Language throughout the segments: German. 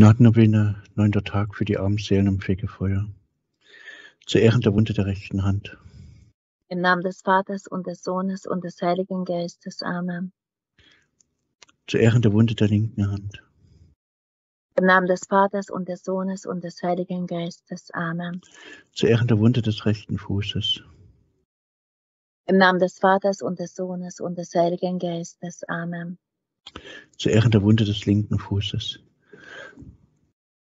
Gnadennovene, neunter Tag für die armen Seelen im Fegefeuer. Zu Ehren der Wunde der rechten Hand. Im Namen des Vaters und des Sohnes und des Heiligen Geistes. Amen. Zu Ehren der Wunde der linken Hand. Im Namen des Vaters und des Sohnes und des Heiligen Geistes. Amen. Zu Ehren der Wunde des rechten Fußes. Im Namen des Vaters und des Sohnes und des Heiligen Geistes. Amen. Zu Ehren der Wunde des linken Fußes.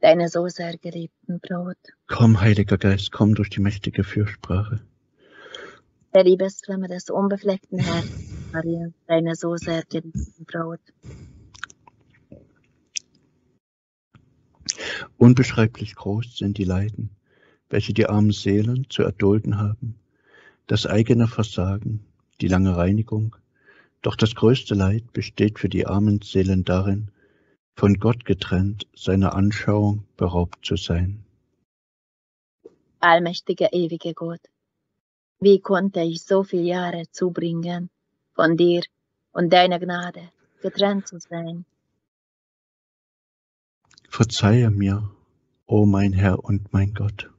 deiner so sehr geliebten Braut. Komm, Heiliger Geist, komm durch die mächtige Fürsprache. Der Liebesflamme des unbefleckten Herzens Mariens, deiner so sehr geliebten Braut. Unbeschreiblich groß sind die Leiden, welche die armen Seelen zu erdulden haben, das eigene Versagen, die lange Reinigung, doch das größte Leid besteht für die armen Seelen darin, von Gott getrennt, seiner Anschauung beraubt zu sein. Allmächtiger, ewiger Gott, wie konnte ich so viele Jahre zubringen, von dir und deiner Gnade getrennt zu sein? Verzeihe mir, o oh mein Herr und mein Gott.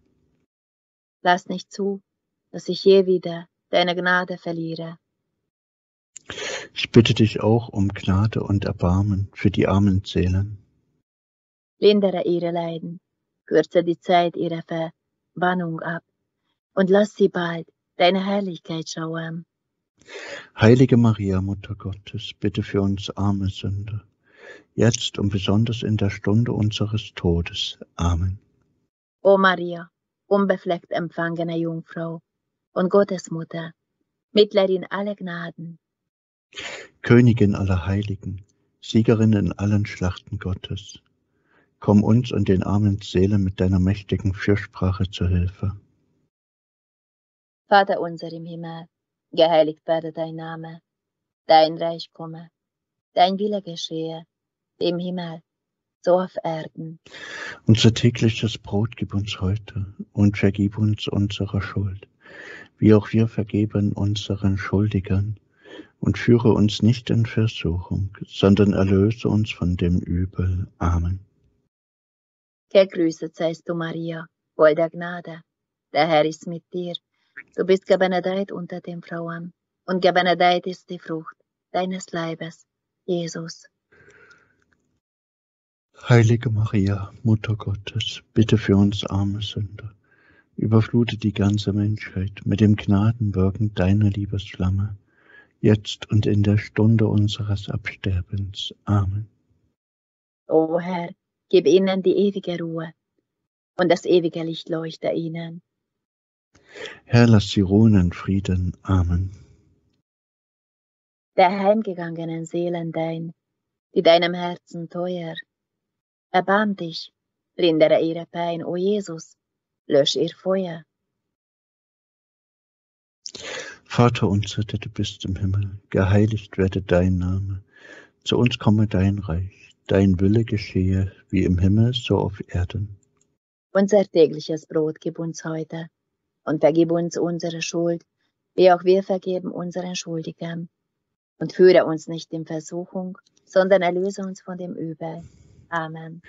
Lass nicht zu, dass ich je wieder deine Gnade verliere. Ich bitte dich auch um Gnade und Erbarmen für die armen Seelen. Lindere ihre Leiden, kürze die Zeit ihrer Verbannung ab und lass sie bald deine Herrlichkeit schauen. Heilige Maria, Mutter Gottes, bitte für uns arme Sünder, jetzt und besonders in der Stunde unseres Todes. Amen. O Maria, unbefleckt empfangene Jungfrau und Gottesmutter, Mittlerin aller Gnaden, Königin aller Heiligen, Siegerin in allen Schlachten Gottes, komm uns und den armen Seelen mit deiner mächtigen Fürsprache zur Hilfe. Vater unser im Himmel, geheiligt werde dein Name, dein Reich komme, dein Wille geschehe, im Himmel, so auf Erden. Unser tägliches Brot gib uns heute und vergib uns unsere Schuld, wie auch wir vergeben unseren Schuldigern und führe uns nicht in Versuchung, sondern erlöse uns von dem Übel. Amen. Gegrüßet seist du, Maria, voll der Gnade. Der Herr ist mit dir. Du bist gebenedeit unter den Frauen, und gebenedeit ist die Frucht deines Leibes, Jesus. Heilige Maria, Mutter Gottes, bitte für uns arme Sünder. Überflute die ganze Menschheit mit dem Gnadenwirken deiner Liebesflamme jetzt und in der Stunde unseres Absterbens. Amen. O Herr, gib ihnen die ewige Ruhe und das ewige Licht leuchte ihnen. Herr, lass sie ruhen in Frieden. Amen. Der heimgegangenen Seelen dein, die deinem Herzen teuer, erbarm dich, lindere ihre Pein, o Jesus, lösch ihr Feuer. Vater unser, der du bist im Himmel, geheiligt werde dein Name. Zu uns komme dein Reich, dein Wille geschehe, wie im Himmel, so auf Erden. Unser tägliches Brot gib uns heute und vergib uns unsere Schuld, wie auch wir vergeben unseren Schuldigern. Und führe uns nicht in Versuchung, sondern erlöse uns von dem Übel. Amen.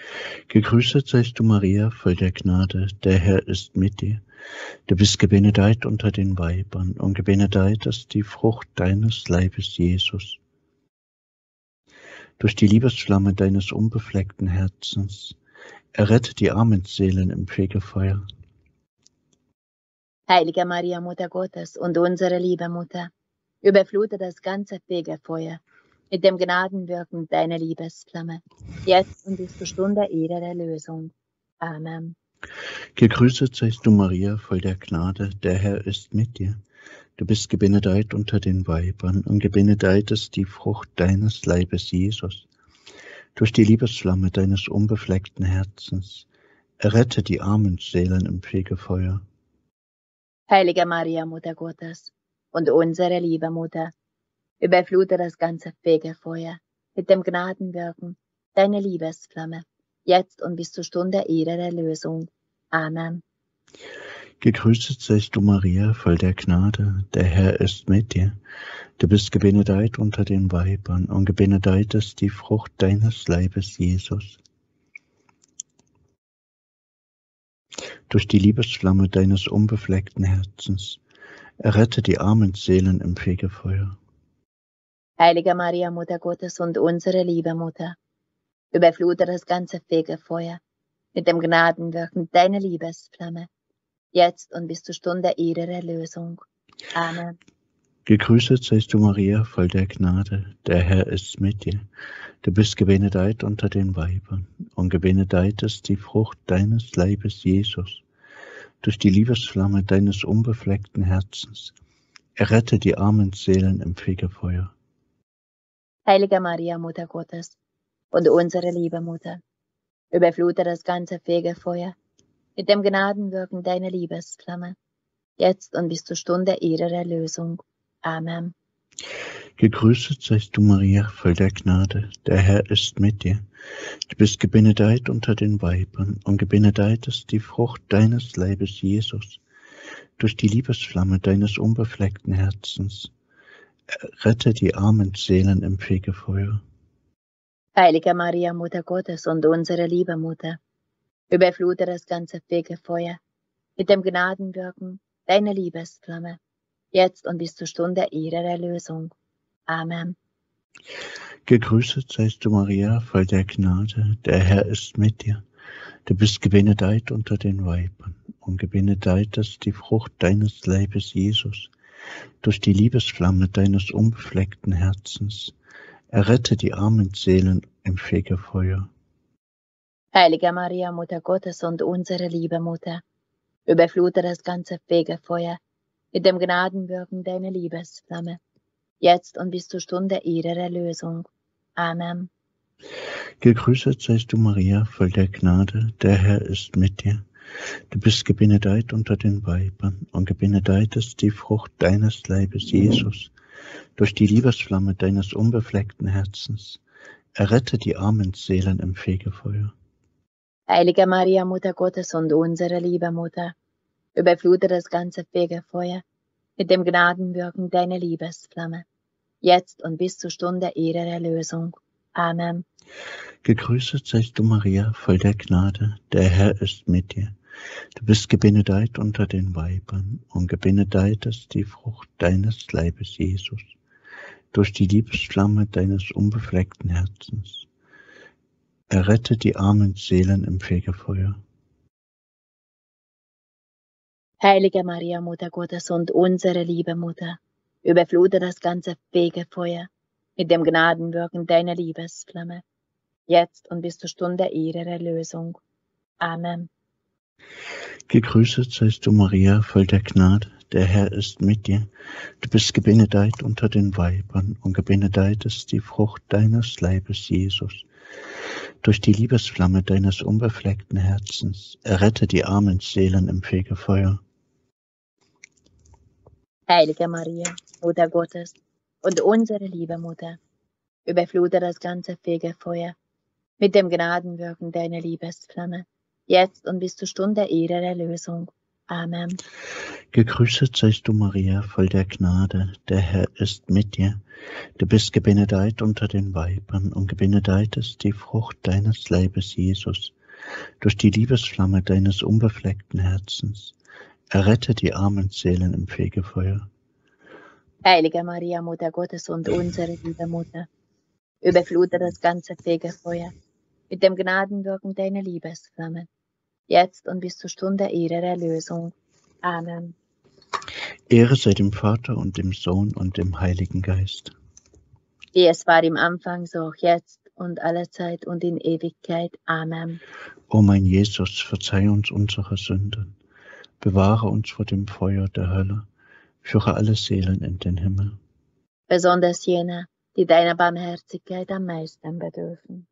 Gegrüßet seist du, Maria, voll der Gnade, der Herr ist mit dir. Du bist gebenedeit unter den Weibern und gebenedeit ist die Frucht deines Leibes, Jesus. Durch die Liebesflamme deines unbefleckten Herzens errette die armen Seelen im Fegefeuer. Heilige Maria, Mutter Gottes und unsere liebe Mutter, überflute das ganze Fegefeuer mit dem Gnadenwirken deiner Liebesflamme, jetzt und bis zur Stunde ihrer Erlösung. Amen. Gegrüßet seist du, Maria, voll der Gnade, der Herr ist mit dir. Du bist gebenedeit unter den Weibern und gebenedeit ist die Frucht deines Leibes, Jesus. Durch die Liebesflamme deines unbefleckten Herzens Errette die armen Seelen im Fegefeuer. Heilige Maria, Mutter Gottes und unsere liebe Mutter, überflute das ganze Fegefeuer mit dem Gnadenwirken deiner Liebesflamme, jetzt und bis zur Stunde ihrer Erlösung. Amen. Gegrüßet seist du, Maria, voll der Gnade, der Herr ist mit dir. Du bist gebenedeit unter den Weibern und gebenedeit ist die Frucht deines Leibes, Jesus. Durch die Liebesflamme deines unbefleckten Herzens errette die armen Seelen im Fegefeuer. Heilige Maria, Mutter Gottes und unsere liebe Mutter, überflute das ganze Fegefeuer mit dem Gnadenwirken deiner Liebesflamme, jetzt und bis zur Stunde ihrer Erlösung. Amen. Gegrüßet seist du, Maria, voll der Gnade, der Herr ist mit dir. Du bist gebenedeit unter den Weibern, und gebenedeit ist die Frucht deines Leibes, Jesus. Durch die Liebesflamme deines unbefleckten Herzens errette die armen Seelen im Fegefeuer. Heilige Maria, Mutter Gottes und unsere liebe Mutter, überflute das ganze Fegefeuer mit dem Gnadenwirken deiner Liebesflamme, jetzt und bis zur Stunde ihrer Erlösung. Amen. Gegrüßet seist du, Maria, voll der Gnade, der Herr ist mit dir. Du bist gebenedeit unter den Weibern, und gebenedeit ist die Frucht deines Leibes, Jesus. Durch die Liebesflamme deines unbefleckten Herzens rette die armen Seelen im Fegefeuer. Heilige Maria, Mutter Gottes und unsere liebe Mutter, überflute das ganze Fegefeuer mit dem Gnadenwirken deiner Liebesflamme, jetzt und bis zur Stunde ihrer Erlösung. Amen. Gegrüßet seist du, Maria, voll der Gnade, der Herr ist mit dir. Du bist gebenedeit unter den Weibern, und gebenedeit ist die Frucht deines Leibes, Jesus. Durch die Liebesflamme deines unbefleckten Herzens errette die armen Seelen im Fegefeuer. Heilige Maria, Mutter Gottes und unsere liebe Mutter, überflute das ganze Fegefeuer mit dem Gnadenwirken deiner Liebesflamme, jetzt und bis zur Stunde ihrer Erlösung. Amen. Gegrüßet seist du, Maria, voll der Gnade, der Herr ist mit dir. Du bist gebenedeit unter den Weibern, und gebenedeit ist die Frucht deines Leibes, Jesus. Durch die Liebesflamme deines unbefleckten Herzens errette die armen Seelen im Fegefeuer. Heilige Maria, Mutter Gottes und unsere liebe Mutter, überflute das ganze Fegefeuer mit dem Gnadenwirken deiner Liebesflamme, jetzt und bis zur Stunde ihrer Erlösung. Amen. Gegrüßet seist du, Maria, voll der Gnade, der Herr ist mit dir. Du bist gebenedeit unter den Weibern, und gebenedeit ist die Frucht deines Leibes, Jesus. Durch die Liebesflamme deines unbefleckten Herzens errette die armen Seelen im Fegefeuer. Heilige Maria, Mutter Gottes und unsere liebe Mutter, überflute das ganze Fegefeuer mit dem Gnadenwirken deiner Liebesflamme, jetzt und bis zur Stunde ihrer Erlösung. Amen. Gegrüßet seist du, Maria, voll der Gnade, der Herr ist mit dir. Du bist gebenedeit unter den Weibern, und gebenedeit ist die Frucht deines Leibes, Jesus. Durch die Liebesflamme deines unbefleckten Herzens errette die armen Seelen im Fegefeuer. Heilige Maria, Mutter Gottes und unsere liebe Mutter, überflute das ganze Fegefeuer mit dem Gnadenwirken deiner Liebesflamme, jetzt und bis zur Stunde ihrer Erlösung. Amen. Gegrüßet seist du, Maria, voll der Gnade, der Herr ist mit dir. Du bist gebenedeit unter den Weibern, und gebenedeit ist die Frucht deines Leibes, Jesus. Durch die Liebesflamme deines unbefleckten Herzens errette die armen Seelen im Fegefeuer. Heilige Maria, Mutter Gottes und unsere liebe Mutter, überflute das ganze Fegefeuer mit dem Gnadenwirken deiner Liebesflamme, jetzt und bis zur Stunde ihrer Erlösung. Amen. Ehre sei dem Vater und dem Sohn und dem Heiligen Geist. Wie es war im Anfang, so auch jetzt und alle Zeit und in Ewigkeit. Amen. O mein Jesus, verzeih uns unsere Sünden, bewahre uns vor dem Feuer der Hölle, führe alle Seelen in den Himmel. Besonders jene, die deiner Barmherzigkeit am meisten bedürfen.